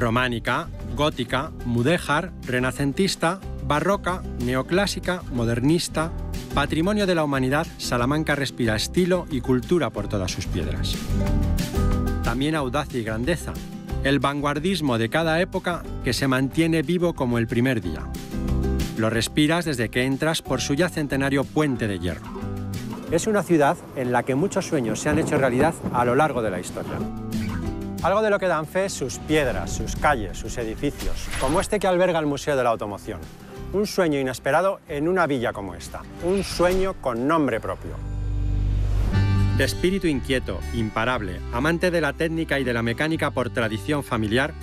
románica, gótica, mudéjar, renacentista, barroca, neoclásica, modernista, patrimonio de la humanidad, Salamanca respira estilo y cultura por todas sus piedras. También audacia y grandeza, el vanguardismo de cada época que se mantiene vivo como el primer día. Lo respiras desde que entras por su ya centenario puente de hierro. Es una ciudad en la que muchos sueños se han hecho realidad a lo largo de la historia. Algo de lo que dan fe sus piedras, sus calles, sus edificios, como este que alberga el Museo de la Automoción. Un sueño inesperado en una villa como esta. Un sueño con nombre propio. De espíritu inquieto, imparable, amante de la técnica y de la mecánica por tradición familiar,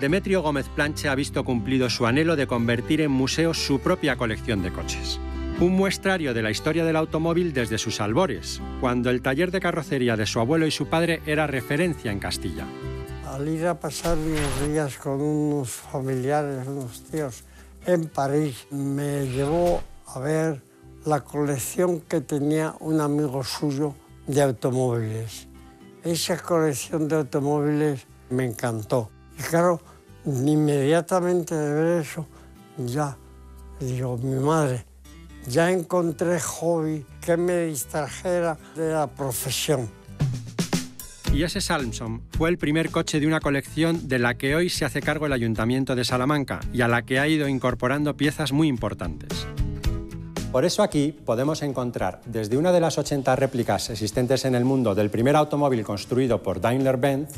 Demetrio Gómez Planche ha visto cumplido su anhelo de convertir en museo su propia colección de coches. Un muestrario de la historia del automóvil desde sus albores, cuando el taller de carrocería de su abuelo y su padre era referencia en Castilla. Al ir a pasar unos días con unos familiares, unos tíos, en París, me llevó a ver la colección que tenía un amigo suyo de automóviles. Esa colección de automóviles me encantó. Y claro, inmediatamente de ver eso, ya digo, mi madre, ya encontré hobby que me distrajera de la profesión. Y ese Salmson fue el primer coche de una colección de la que hoy se hace cargo el Ayuntamiento de Salamanca y a la que ha ido incorporando piezas muy importantes. Por eso aquí podemos encontrar desde una de las 80 réplicas existentes en el mundo del primer automóvil construido por Daimler-Benz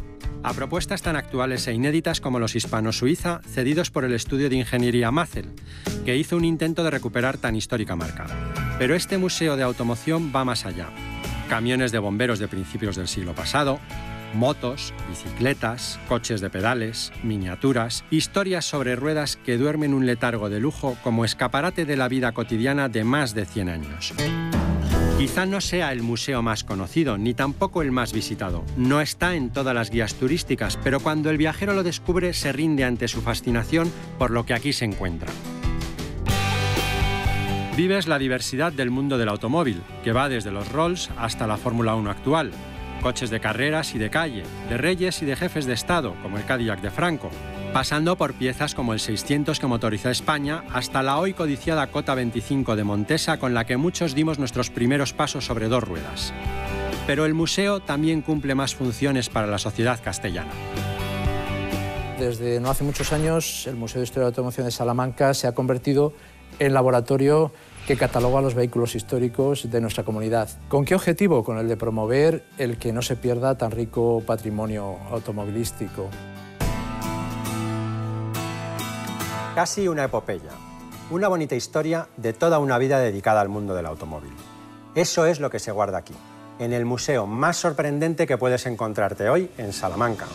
a propuestas tan actuales e inéditas como los hispano-suiza cedidos por el estudio de ingeniería Mazel, que hizo un intento de recuperar tan histórica marca. Pero este museo de automoción va más allá camiones de bomberos de principios del siglo pasado, motos, bicicletas, coches de pedales, miniaturas, historias sobre ruedas que duermen un letargo de lujo como escaparate de la vida cotidiana de más de 100 años. Quizá no sea el museo más conocido, ni tampoco el más visitado. No está en todas las guías turísticas, pero cuando el viajero lo descubre se rinde ante su fascinación por lo que aquí se encuentra. Vives la diversidad del mundo del automóvil, que va desde los Rolls hasta la Fórmula 1 actual, coches de carreras y de calle, de reyes y de jefes de Estado, como el Cadillac de Franco, pasando por piezas como el 600 que motoriza España, hasta la hoy codiciada Cota 25 de Montesa, con la que muchos dimos nuestros primeros pasos sobre dos ruedas. Pero el museo también cumple más funciones para la sociedad castellana. Desde no hace muchos años, el Museo de Historia de Automoción de Salamanca se ha convertido laboratorio que cataloga los vehículos históricos de nuestra comunidad. ¿Con qué objetivo? Con el de promover el que no se pierda tan rico patrimonio automovilístico. Casi una epopeya, una bonita historia de toda una vida dedicada al mundo del automóvil. Eso es lo que se guarda aquí, en el museo más sorprendente que puedes encontrarte hoy en Salamanca.